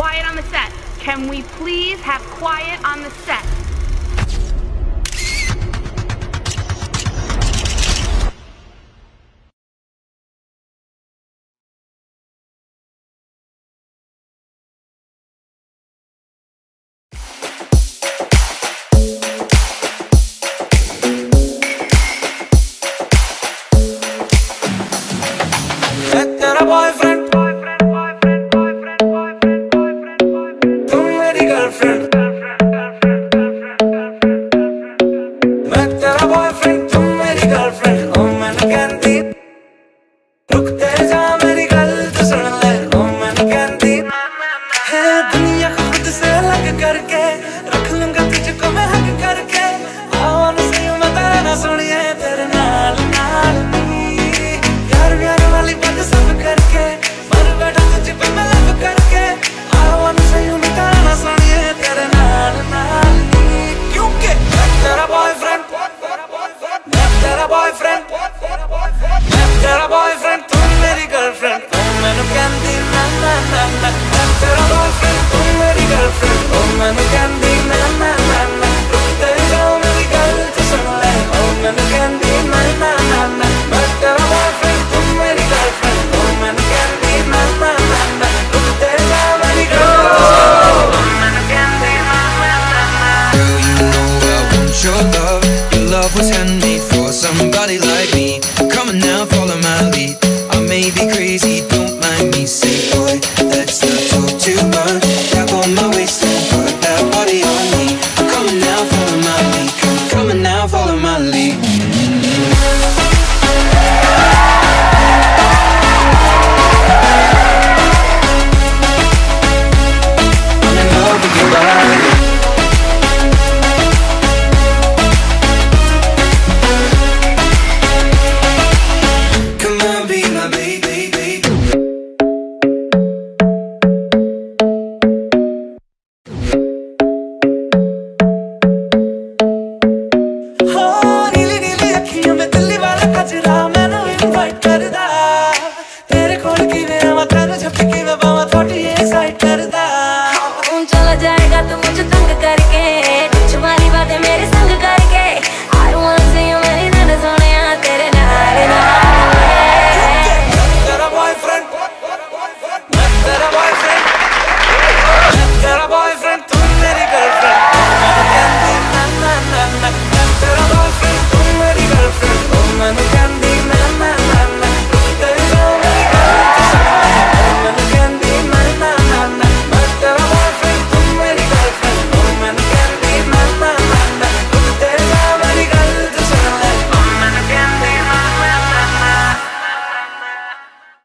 Quiet on the set. Can we please have quiet on the set? मैं boyfriend ਮੈਂ ਤੇਰਾ boyfriend ਤੂੰ ਮੇਰੀ girlfriend ਤੂੰ ਮੈਨੂੰ ਕਹਿੰਦੀ ਨਾ ਨਾ ਨਾ ਨਾ ਮੈਂ ਤੇਰਾ boyfriend ਤੂੰ ਮੇਰੀ girlfriend ਤੂੰ ਮੈਨੂੰ ਕਹਿੰਦੀ ਨਾ ਨਾ ਨਾ ਨਾ ਰੁਕ ਤੇ ਜਾ ਮੇਰੀ ਗੱਲ ਤੇ ਸੁਣ ਲੈ ਉਹ ਮੈਨੂੰ ਕਹਿੰਦੀ ਨਾ ਨਾ ਨਾ ਨਾ ਮੈਂ ਤੇਰਾ boyfriend ਤੂੰ ਮੇਰੀ girlfriend Oh, ਮੈਨੂੰ ਕਹਿੰਦੀ ਨਾ ਨਾ na na na. Look ਜਾ ਮੇਰੀ ਗੱਲ ਤੇ ਸੁਣ ਲੈ ਉਹ ਮੈਨੂੰ ਕਹਿੰਦੀ ਨਾ ਨਾ ਨਾ ਨਾ Girl, you know I want your love Your love was handmade finally.